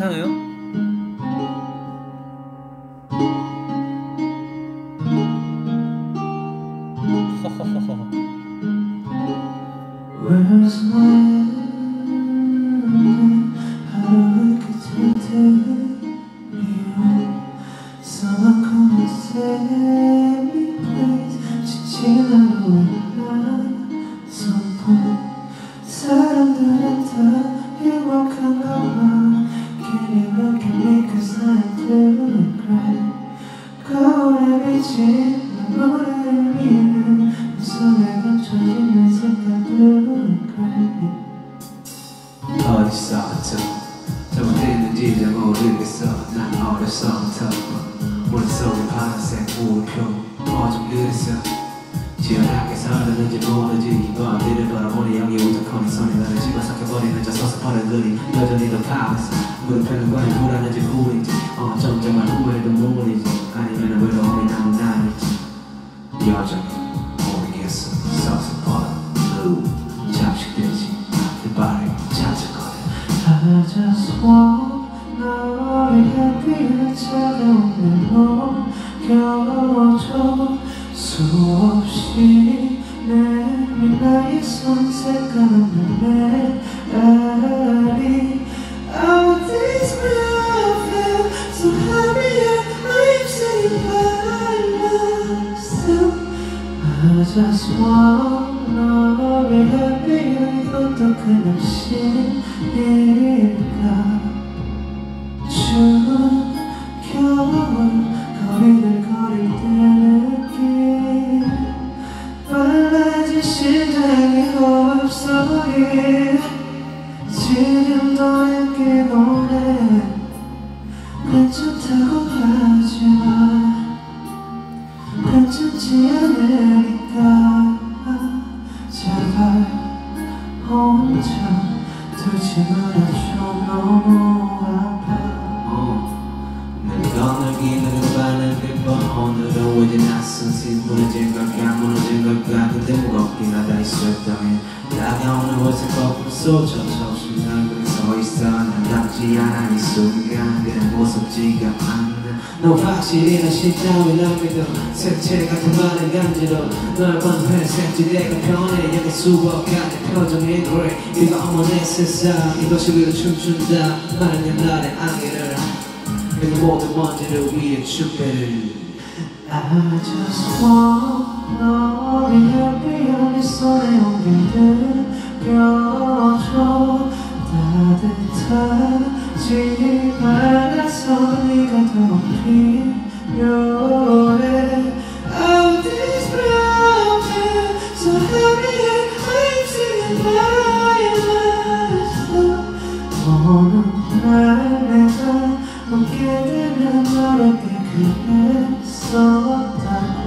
괜찮아요? 앞뒤를 바라보니 여기 우두커니 손이 나를 집어삼켜버리는 저 서서파는 그림 여전히 더 파워있어 무릎에는 과연 불안한지 우린지. 어쩜 정말 후회도 모르 너 겨워져 수없이 내린 나의 손색감은 메아리 All this love so happy I'm singing by myself I just want 너를 happy 이것도 그냥 신일 너에게 보내 괜찮다고 하지만 괜찮지 않으니까. 제발 혼자 두지 말아줘. 너무 아파. 어, 널 기다린 바는 백번 오늘은 왠지 낯선 신 무너진 걸까 무너진 걸까 근데 무겁긴 하다 있었다면 다가오는 옷을 거꾸로 쏟아져 난 닿지 않아 이 순간 그냥 무섭지가 않아 너 확실히 난 심장을 안 믿어 색채 같은 말을 간지러 널본 회색지 내가 편해 여기 수억 가지 표정의 노래. 이거 어머 내 세상 이것이 위로 춤춘다 말년 날의 안개를. 그리고 모든 먼지를 위해 축배를. I just want 너를 향해 내 손에 온기를 껴줘 따뜻하지 않아서 네가 더 필요해 Oh this love so happy I'm singing by myself 어느 날 내가 웃게 되면 너에게 그랬었다고